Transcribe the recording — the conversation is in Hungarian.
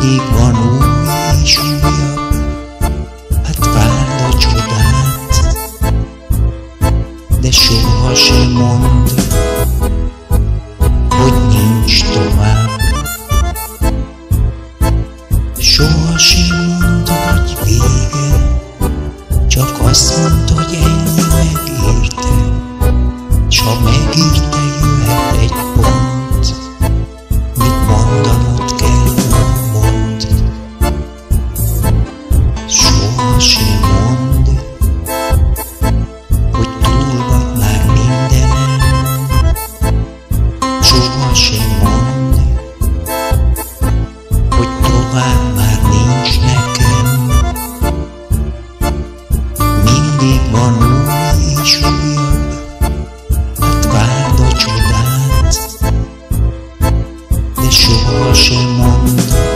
mindig van új és újabb, hát várd a csodát, de soha sem mond, hogy nincs tovább. Soha sem Van óra és újabb, hát várd a csodát, de soha sem mondod.